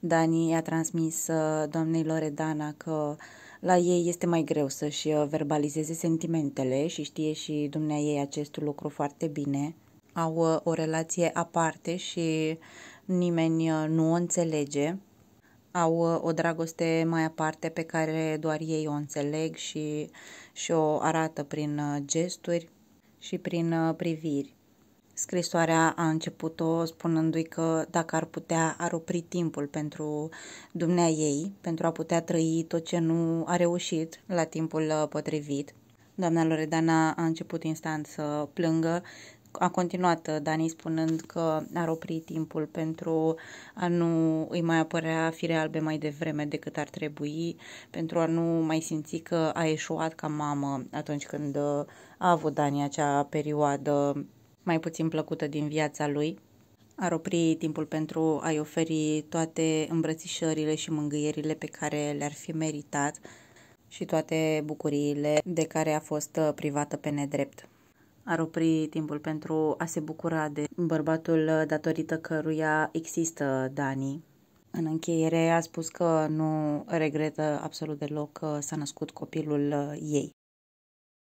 Dani i-a transmis uh, doamnei Loredana că la ei este mai greu să-și uh, verbalizeze sentimentele și știe și dumnea ei acest lucru foarte bine. Au uh, o relație aparte și nimeni nu o înțelege. Au o dragoste mai aparte pe care doar ei o înțeleg și, și o arată prin gesturi și prin priviri. Scrisoarea a început-o spunându-i că dacă ar putea, ar opri timpul pentru dumnea ei, pentru a putea trăi tot ce nu a reușit la timpul uh, potrivit. Doamna Loredana a început instant să plângă, a continuat uh, Dani spunând că ar opri timpul pentru a nu îi mai apărea fire albe mai devreme decât ar trebui, pentru a nu mai simți că a eșuat ca mamă atunci când uh, a avut Dani acea perioadă mai puțin plăcută din viața lui. Ar opri timpul pentru a-i oferi toate îmbrățișările și mângâierile pe care le-ar fi meritat și toate bucuriile de care a fost privată pe nedrept. Ar opri timpul pentru a se bucura de bărbatul datorită căruia există Dani. În încheiere a spus că nu regretă absolut deloc că s-a născut copilul ei.